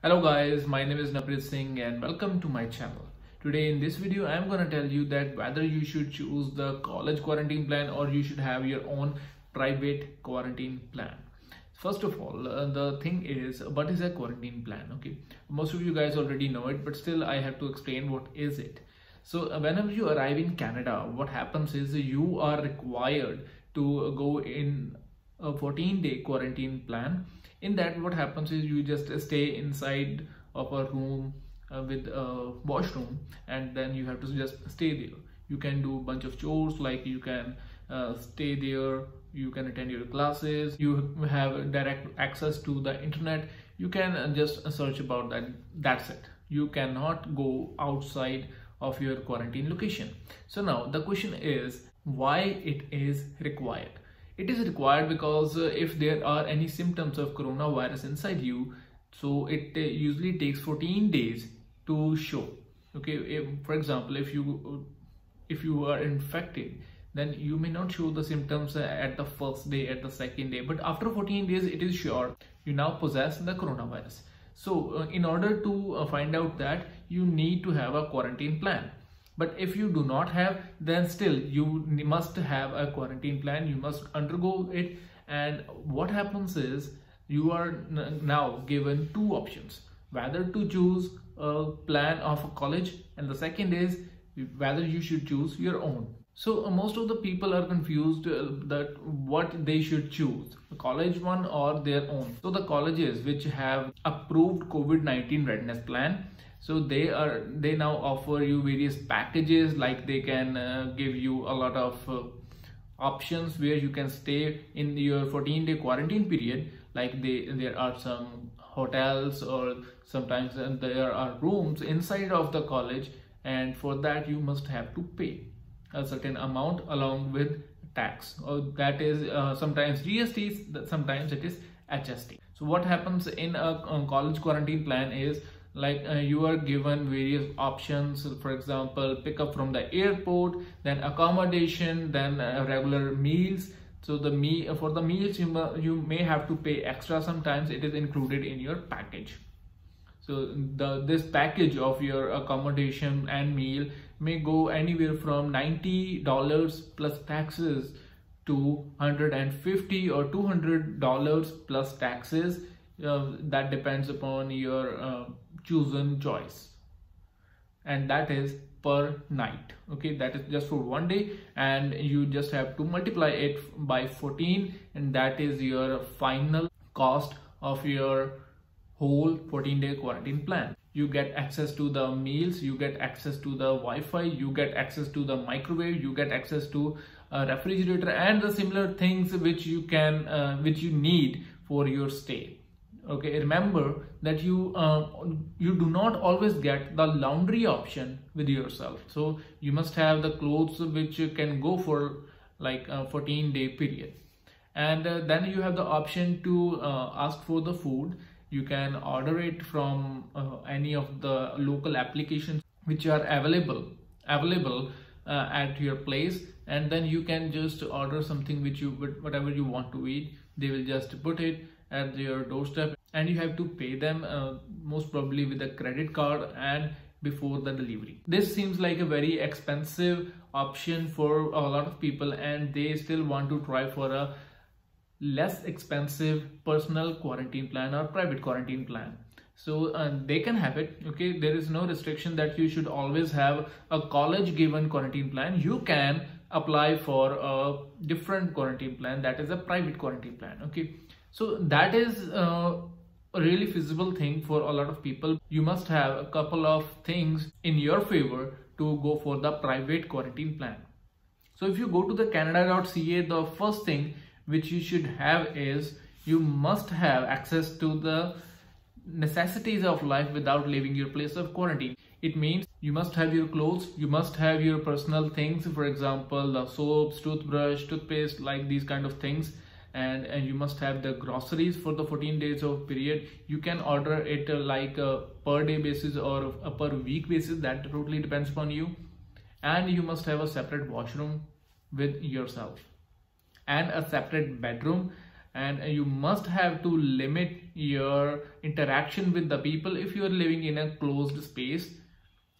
Hello guys, my name is Navpreet Singh and welcome to my channel. Today in this video, I'm gonna tell you that whether you should choose the college quarantine plan or you should have your own private quarantine plan. First of all, uh, the thing is, what is a quarantine plan? Okay, most of you guys already know it, but still I have to explain what is it. So uh, whenever you arrive in Canada, what happens is you are required to go in a 14 day quarantine plan in that what happens is you just stay inside of a room uh, with a washroom and then you have to just stay there. You can do a bunch of chores like you can uh, stay there you can attend your classes you have direct access to the internet. You can just search about that that's it. You cannot go outside of your quarantine location. So now the question is why it is required it is required because uh, if there are any symptoms of coronavirus inside you, so it uh, usually takes 14 days to show. Okay, if, for example, if you if you are infected, then you may not show the symptoms uh, at the first day, at the second day, but after 14 days, it is sure you now possess the coronavirus. So, uh, in order to uh, find out that, you need to have a quarantine plan but if you do not have then still you must have a quarantine plan. You must undergo it. And what happens is you are now given two options. Whether to choose a plan of a college and the second is whether you should choose your own. So uh, most of the people are confused uh, that what they should choose a college one or their own. So the colleges which have approved covid-19 readiness plan so they are they now offer you various packages like they can uh, give you a lot of uh, options where you can stay in your 14 day quarantine period. Like they there are some hotels or sometimes uh, there are rooms inside of the college and for that you must have to pay a certain amount along with tax. Or that is uh, sometimes GST sometimes it is HST so what happens in a college quarantine plan is like uh, you are given various options. For example pick up from the airport then accommodation then uh, regular meals. So the me for the meals you, you may have to pay extra sometimes. It is included in your package. So the this package of your accommodation and meal may go anywhere from 90 dollars plus taxes to 150 or 200 dollars plus taxes. Uh, that depends upon your uh, chosen choice. And that is per night. Okay that is just for one day and you just have to multiply it by 14 and that is your final cost of your whole 14 day quarantine plan. You get access to the meals you get access to the wi-fi you get access to the microwave you get access to a refrigerator and the similar things which you can uh, which you need for your stay okay remember that you uh, you do not always get the laundry option with yourself. So you must have the clothes which you can go for like a 14 day period. And uh, then you have the option to uh, ask for the food. You can order it from uh, any of the local applications which are available available uh, at your place. And then you can just order something which you whatever you want to eat. They will just put it at your doorstep and you have to pay them uh, most probably with a credit card and before the delivery. This seems like a very expensive option for a lot of people and they still want to try for a less expensive personal quarantine plan or private quarantine plan. So uh, they can have it. Okay, there is no restriction that you should always have a college given quarantine plan. You can apply for a different quarantine plan that is a private quarantine plan. Okay, so that is uh, a really feasible thing for a lot of people. You must have a couple of things in your favor to go for the private quarantine plan. So if you go to the canada.ca, the first thing which you should have is you must have access to the necessities of life without leaving your place of quarantine. It means you must have your clothes, you must have your personal things, for example, the soaps, toothbrush, toothpaste, like these kind of things and, and you must have the groceries for the 14 days of period. You can order it uh, like a per day basis or a per week basis. That totally depends upon you. And you must have a separate washroom with yourself and a separate bedroom. And you must have to limit your interaction with the people if you are living in a closed space.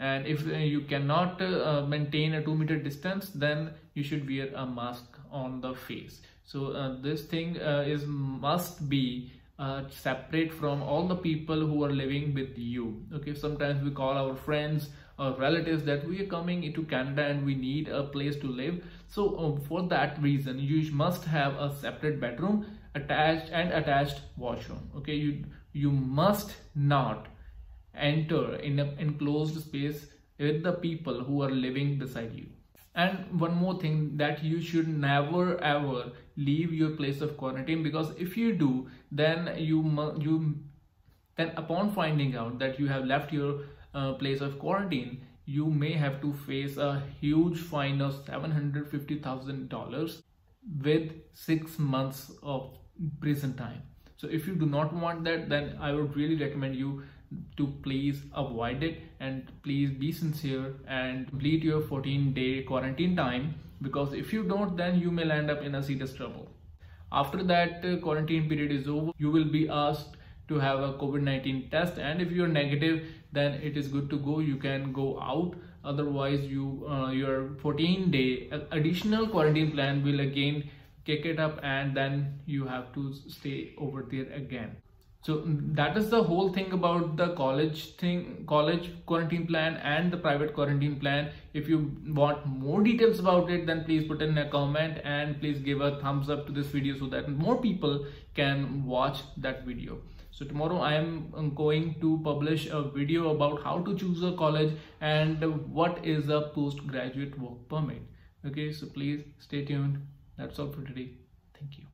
And if uh, you cannot uh, maintain a two meter distance then you should wear a mask on the face so uh, this thing uh, is must be uh, separate from all the people who are living with you. Okay sometimes we call our friends or relatives that we are coming into canada and we need a place to live. So um, for that reason you must have a separate bedroom attached and attached washroom. Okay you you must not enter in an enclosed space with the people who are living beside you and one more thing that you should never ever leave your place of quarantine because if you do then you you then upon finding out that you have left your uh, place of quarantine you may have to face a huge fine of $750,000 with six months of prison time. So if you do not want that, then I would really recommend you to please avoid it and please be sincere and complete your 14 day quarantine time because if you don't then you may land up in a serious trouble. After that uh, quarantine period is over you will be asked to have a covid-19 test and if you're negative then it is good to go. You can go out. Otherwise you uh, your 14 day additional quarantine plan will again kick it up and then you have to stay over there again so mm, that is the whole thing about the college thing college quarantine plan and the private quarantine plan. If you want more details about it then please put in a comment and please give a thumbs up to this video so that more people can watch that video. So tomorrow i am uh, going to publish a video about how to choose a college and what is a postgraduate work permit. Okay so please stay tuned. That's all for today. Thank you